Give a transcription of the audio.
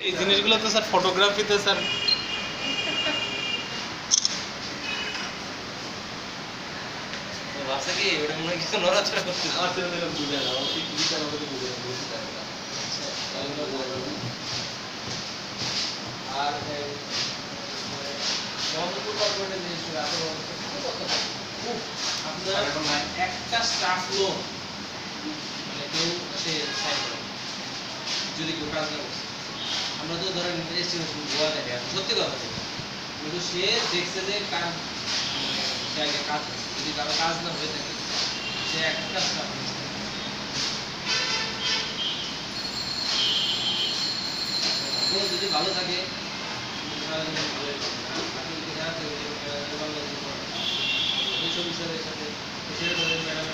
এই জিনিসগুলো তো স্যার ফটোগ্রাফিতে স্যার ভাবছে কি ওটা মনে কিছু নড়াচড়া করছে আমার ছেলে মেয়েরা বুঝে না ও কি বুঝে না বুঝতে পারে আর মোহাম্মদপুর কর্পোরেটের জিনিসগুলো আপনার আপনার একটা স্টাফ লোন মানে কেউ সে সাইন করে যদি কেউ কাজ না করছে আমরা তো ধরেন এস্টিমেশন গোয়া আর সত্যি কথা যেটা কিন্তু সে দেখছে যে কাজ মানে জায়গায় কাজ যদি কারও কাজ না হয়ে থাকে সে একটা স্টাফ যদি ভালো থাকে থাকে, ভালো সাথে, অর্ডার